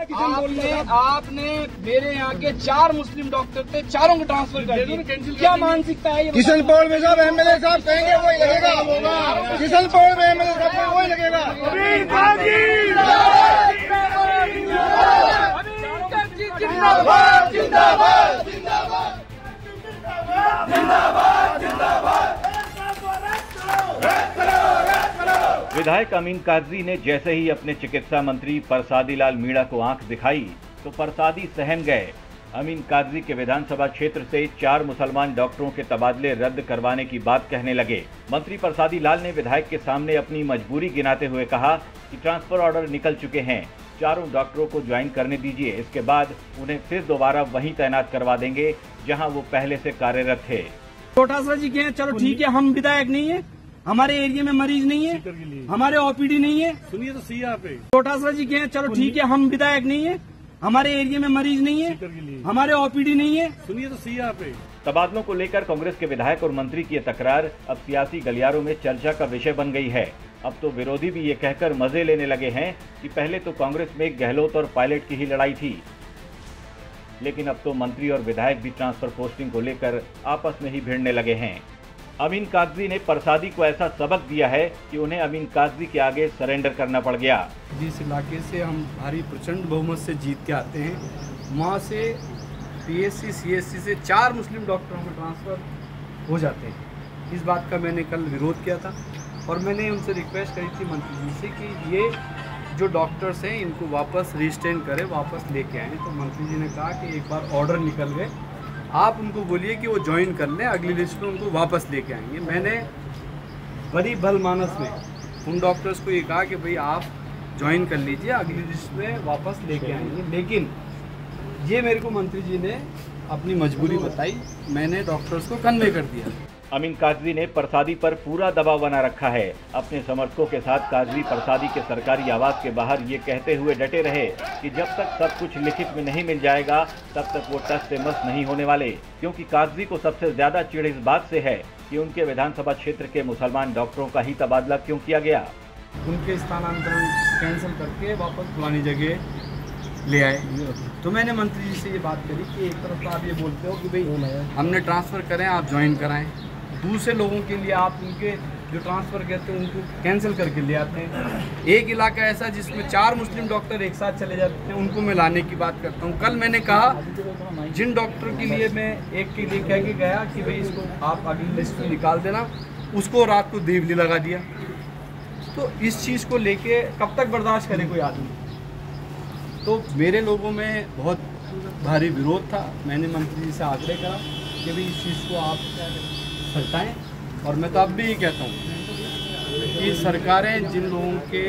आपने आपने मेरे यहाँ के चार मुस्लिम डॉक्टर थे चारों को ट्रांसफ़र कर दिए। क्या मानसिकता है किशन पौड़ में साहब एमएलए साहब कहेंगे वही लगेगा। किशन पौड़ में एमएलए साहब वही लगेगा। जिंदाबाद जिंदाबाद जिंदाबाद। जिंदाबाद जिंदाबाद। विधायक अमीन काजी ने जैसे ही अपने चिकित्सा मंत्री परसादी लाल मीणा को आँख दिखाई तो परसादी सहम गए। अमीन काजी के विधानसभा क्षेत्र से चार मुसलमान डॉक्टरों के तबादले रद्द करवाने की बात कहने लगे। मंत्री परसादी लाल ने विधायक के सामने अपनी मजबूरी गिनाते हुए कहा कि ट्रांसफ़र ऑर्डर निकल चुके हैं। चारों डॉक्टरों को ज्वाइन करने दीजिए, इसके बाद उन्हें फिर दोबारा वहीं तैनात करवा देंगे, जहाँ वो पहले से कार्यरत थे। चौटासरा जी के चलो ठीक है, हम विधायक नहीं है। हमारे एरिया में मरीज़ नहीं है हमारे ओपीडी नहीं है। सुनिए तो सही आप चौटासरा जी के चलो ठीक है हम विधायक नहीं है। हमारे एरिया में मरीज़ नहीं है हमारे ओपीडी नहीं है। सुनिए तो सही आप तबादलों को लेकर कांग्रेस के विधायक और मंत्री की तकरार अब सियासी गलियारों में चर्चा का विषय बन गई है। अब तो विरोधी भी ये कहकर मज़े लेने लगे हैं कि पहले तो कांग्रेस में गहलोत और पायलट की ही लड़ाई थी। लेकिन अब तो मंत्री और विधायक भी ट्रांसफ़र पोस्टिंग को लेकर आपस में ही भिड़ने लगे हैं। अमीन कागज़ी ने प्रसादी को ऐसा सबक दिया है कि उन्हें अमीन कागज़ी के आगे सरेंडर करना पड़ गया। जिस इलाके से हम भारी प्रचंड बहुमत से जीत के आते हैं, वहाँ से पीएससी सीएससी से चार मुस्लिम डॉक्टरों को ट्रांसफ़र हो जाते हैं। इस बात का मैंने कल विरोध किया था और मैंने उनसे रिक्वेस्ट करी थी मंत्री जी से कि ये जो डॉक्टर्स हैं, इनको वापस रिस्टेन करें, वापस लेके आएँ। तो मंत्री जी ने कहा कि एक बार ऑर्डर निकल गए आप उनको बोलिए कि वो ज्वाइन कर लें, अगली लिस्ट में उनको वापस लेके आएँगे। मैंने बड़ी भल मानस में उन डॉक्टर्स को ये कहा कि भाई आप ज्वाइन कर लीजिए, अगली लिस्ट में वापस लेके आएँगे। लेकिन ये मेरे को मंत्री जी ने अपनी मजबूरी बताई, मैंने डॉक्टर्स को कन्वे कर दिया। अमीन काजवी ने प्रसादी पर पूरा दबाव बना रखा है। अपने समर्थकों के साथ काजवी प्रसादी के सरकारी आवास के बाहर ये कहते हुए डटे रहे कि जब तक सब कुछ लिखित में नहीं मिल जाएगा, तब तक वो टस से मस नहीं होने वाले, क्योंकि काजवी को सबसे ज़्यादा चिड़ इस बात से है कि उनके विधानसभा क्षेत्र के मुसलमान डॉक्टरों का ही तबादला क्यों किया गया। उनके स्थानांतरण कैंसिल करके वापस पुरानी जगह ले आए। तो मैंने मंत्री जी से ये बात करी कि एक तरफ़ तो आप ये बोलते हो कि भाई, हमने ट्रांसफ़र करें, आप ज्वाइन कराएँ। दूसरे लोगों के लिए आप उनके जो ट्रांसफ़र कहते हैं, उनको कैंसिल करके ले आते हैं। एक इलाका ऐसा जिसमें चार मुस्लिम डॉक्टर एक साथ चले जाते हैं, उनको मैं लाने की बात करता हूँ। कल मैंने कहा, जिन डॉक्टर के लिए मैं एक के लिए कह के गया कि भाई इसको आप अगली लिस्ट में निकाल देना। उसको रात को देवली लगा दिया। तो इस चीज़ को लेके कब तक बर्दाश्त करे कोई आदमी? तो मेरे लोगों में बहुत भारी विरोध था। मैंने मंत्री जी से आग्रह करा कि भाई इस चीज़ को आप हटाएँ और मैं तो अब भी ये कहता हूँ कि सरकारें जिन लोगों के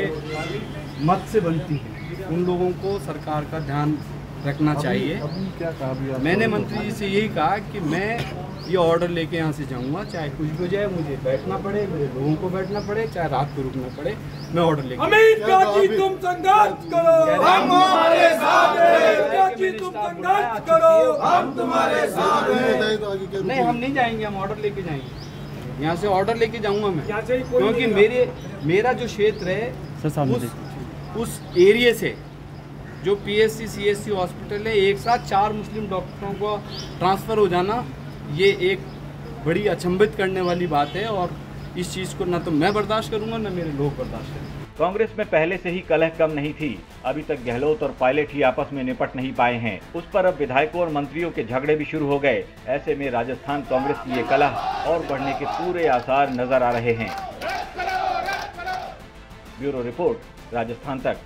मत से बनती हैं उन लोगों को सरकार का ध्यान रखना चाहिए। मैंने मंत्री जी से यही कहा कि मैं ये ऑर्डर लेके यहाँ से जाऊँगा। चाहे कुछ भी हो जाए मुझे बैठना पड़े मेरे लोगों को बैठना पड़े चाहे रात को रुकना पड़े मैं ऑर्डर लेके काजी तुम संघर्ष करो। हम तुम्हारे साथ हैं। तुम संघर्ष करो। हम तुम्हारे साथ हैं। नहीं हम नहीं जाएँगे हम ऑर्डर लेके जाएँगे। यहाँ से ऑर्डर लेके जाऊँगा मैं। क्योंकि मेरे मेरा जो क्षेत्र है उस उस एरिया से जो पीएससी सीएससी हॉस्पिटल है एक साथ चार मुस्लिम डॉक्टरों को ट्रांसफ़र हो जाना। ये एक बड़ी अचंभित करने वाली बात है और इस चीज़ को ना तो मैं बर्दाश्त करूँगा, ना मेरे लोग बर्दाश्त करेंगे। कांग्रेस में पहले से ही कलह कम नहीं थी। अभी तक गहलोत और पायलट ही आपस में निपट नहीं पाए हैं। उस पर अब विधायकों और मंत्रियों के झगड़े भी शुरू हो गए। ऐसे में राजस्थान कांग्रेस की ये कलह और बढ़ने के पूरे आसार नज़र आ रहे हैं। ब्यूरो रिपोर्ट, राजस्थान तक।